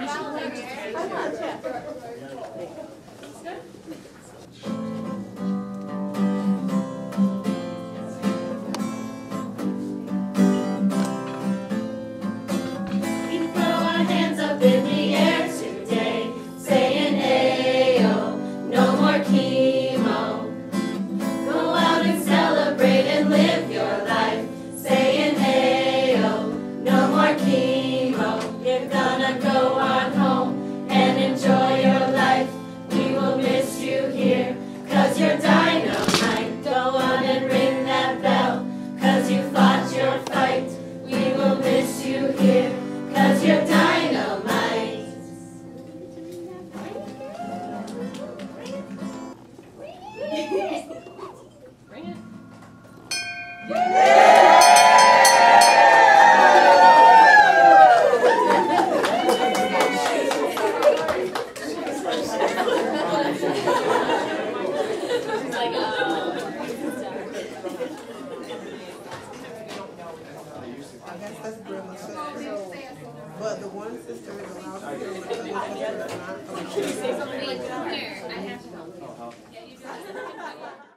你把我 gonna go on home I guess that's Grandma's sister. But the one sister is allowed to do it, the other sister is not. Wait, here, I have to help you. Yeah, you do.